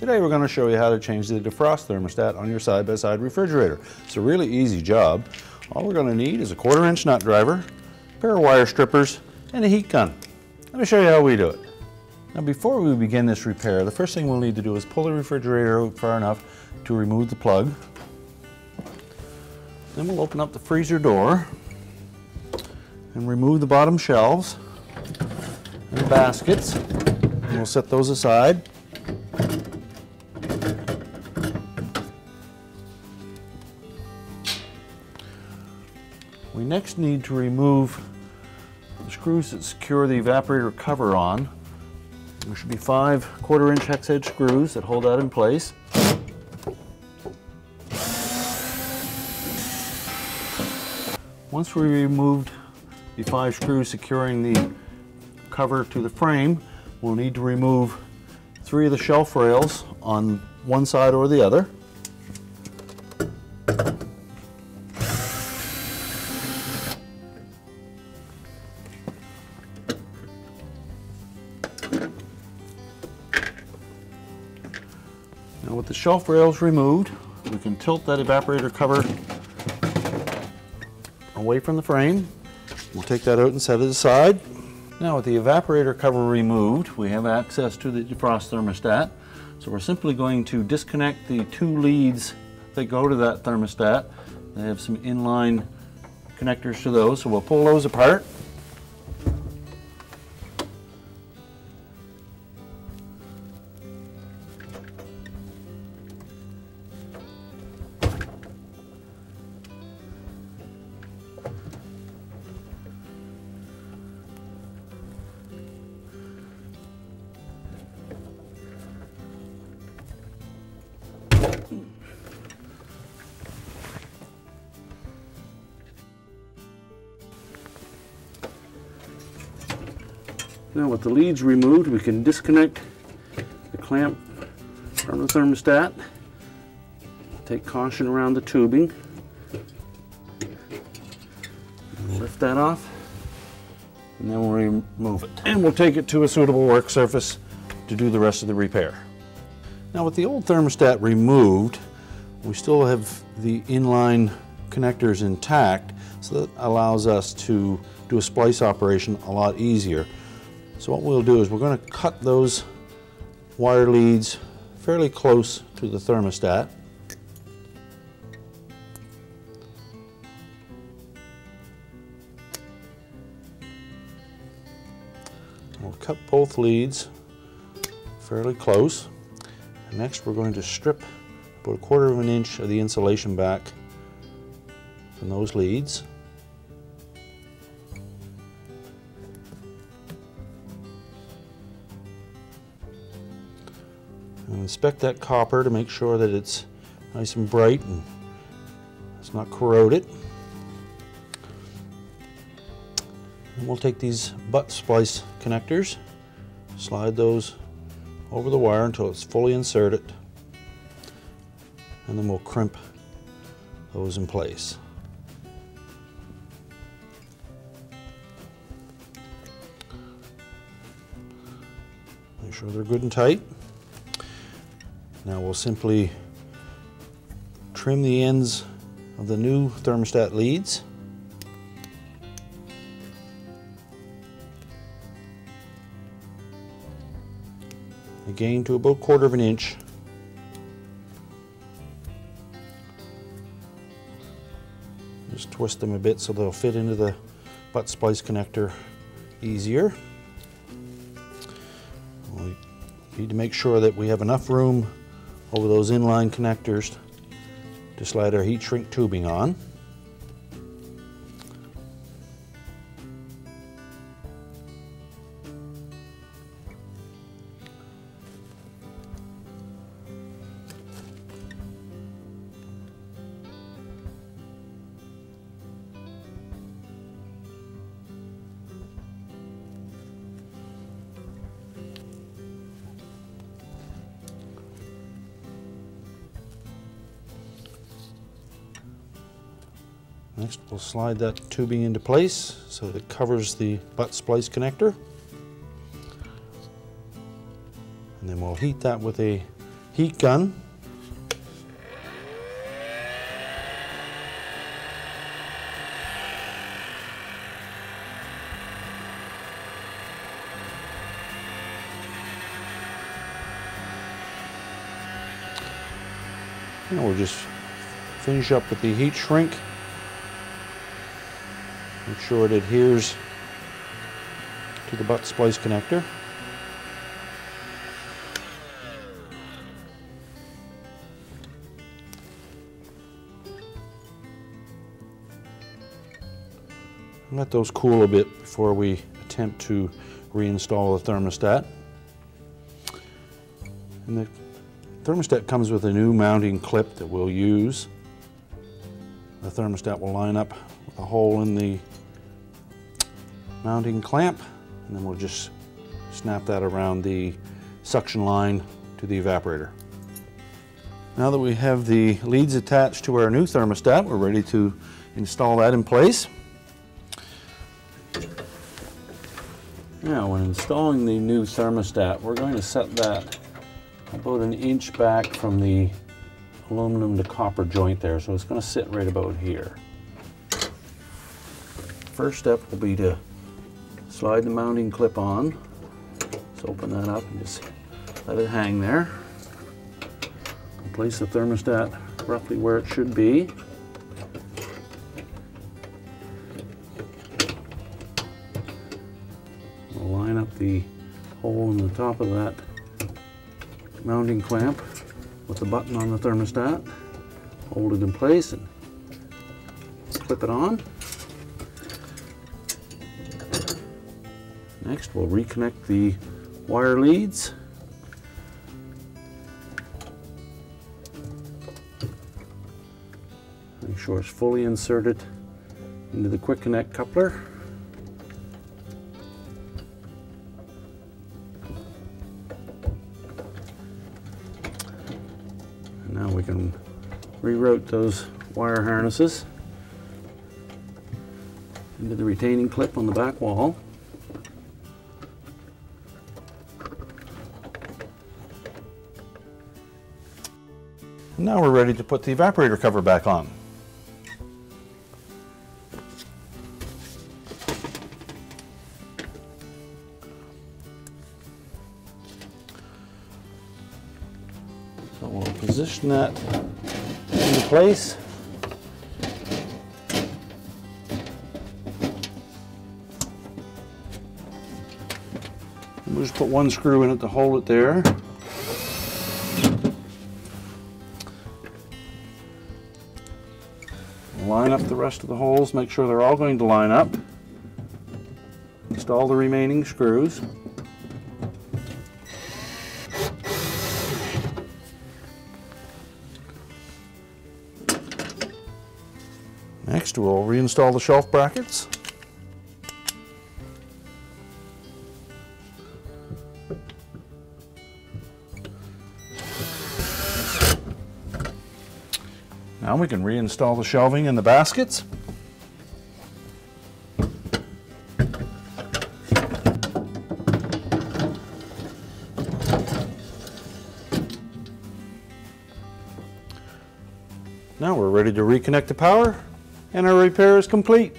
Today we're going to show you how to change the defrost thermostat on your side-by-side -side refrigerator. It's a really easy job. All we're going to need is a quarter inch nut driver, a pair of wire strippers, and a heat gun. Let me show you how we do it. Now before we begin this repair, the first thing we'll need to do is pull the refrigerator out far enough to remove the plug. Then we'll open up the freezer door and remove the bottom shelves and baskets. And we'll set those aside. We next need to remove the screws that secure the evaporator cover on. There should be five quarter inch hex head screws that hold that in place. Once we removed the five screws securing the cover to the frame, we'll need to remove three of the shelf rails on one side or the other. Shelf rails removed, we can tilt that evaporator cover away from the frame. We'll take that out and set it aside. Now with the evaporator cover removed, we have access to the defrost thermostat. So we're simply going to disconnect the two leads that go to that thermostat. They have some inline connectors to those, so we'll pull those apart. Now with the leads removed, we can disconnect the clamp from the thermostat. Take caution around the tubing. Lift that off, and then we'll remove it. And we'll take it to a suitable work surface to do the rest of the repair. Now with the old thermostat removed, we still have the inline connectors intact, so that allows us to do a splice operation a lot easier. So what we'll do is we're going to cut those wire leads fairly close to the thermostat. We'll cut both leads fairly close. And next we're going to strip about a quarter of an inch of the insulation back from those leads. Inspect that copper to make sure that it's nice and bright and it's not corroded. And we'll take these butt splice connectors, slide those over the wire until it's fully inserted, and then we'll crimp those in place. Make sure they're good and tight. Now we'll simply trim the ends of the new thermostat leads. Again to about a quarter of an inch. Just twist them a bit so they'll fit into the butt splice connector easier. We need to make sure that we have enough room over those inline connectors to slide our heat shrink tubing on. Next we'll slide that tubing into place so that it covers the butt splice connector. And then we'll heat that with a heat gun. And we'll just finish up with the heat shrink. Make sure it adheres to the butt splice connector. Let those cool a bit before we attempt to reinstall the thermostat. And the thermostat comes with a new mounting clip that we'll use. The thermostat will line up with a hole in the mounting clamp and then we'll just snap that around the suction line to the evaporator. Now that we have the leads attached to our new thermostat, we're ready to install that in place. Now, when installing the new thermostat, we're going to set that about an inch back from the aluminum to copper joint there, so it's going to sit right about here. First step will be to slide the mounting clip on. Let's open that up and just let it hang there. Place the thermostat roughly where it should be. We'll line up the hole in the top of that mounting clamp with the button on the thermostat. Hold it in place and clip it on. Next, we'll reconnect the wire leads. Make sure it's fully inserted into the quick connect coupler. And now we can reroute those wire harnesses into the retaining clip on the back wall. Now we're ready to put the evaporator cover back on. So we'll position that into place. We'll just put one screw in it to hold it there. Line up the rest of the holes, make sure they're all going to line up. Install the remaining screws. Next, we'll reinstall the shelf brackets. Now we can reinstall the shelving and the baskets. Now we're ready to reconnect the power and our repair is complete.